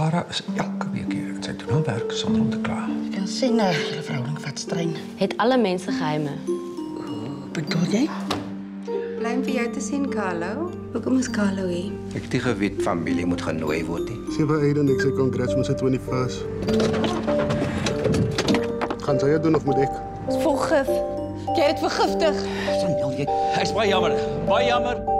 Sarah is elke week hier. zijn doen haar werk zonder om te klagen. Ek kan zien eh, nou, julle verhouding vet streng. Het alle mensen geheime. Bedoel jij? Blij om je jou te zien, Carlo. Hoekom is Carlo hier? Ik die nie familie moet genooi worden. Ze Sê vir Aiden ik zeg congrats met zijn 21st. Gaan zij het doen of moet ik? Vergiftig. vol gif. Het vergiftig. vergiftig. Nou, Sanel, Hij is baie jammer. Baie jammer.